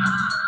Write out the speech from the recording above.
Ah.